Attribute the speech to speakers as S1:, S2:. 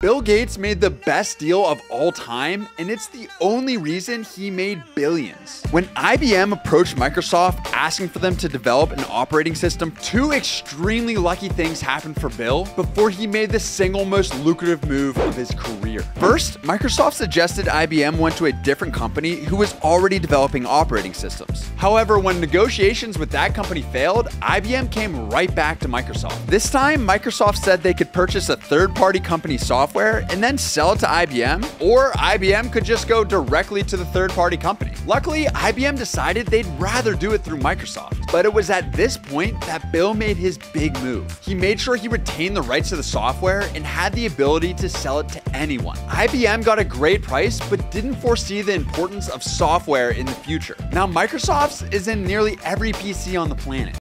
S1: Bill Gates made the best deal of all time, and it's the only reason he made billions. When IBM approached Microsoft asking for them to develop an operating system, two extremely lucky things happened for Bill before he made the single most lucrative move of his career. First, Microsoft suggested IBM went to a different company who was already developing operating systems. However, when negotiations with that company failed, IBM came right back to Microsoft. This time, Microsoft said they could purchase a third party company's software software and then sell it to IBM, or IBM could just go directly to the third party company. Luckily, IBM decided they'd rather do it through Microsoft. But it was at this point that Bill made his big move. He made sure he retained the rights to the software and had the ability to sell it to anyone. IBM got a great price, but didn't foresee the importance of software in the future. Now, Microsoft's is in nearly every PC on the planet.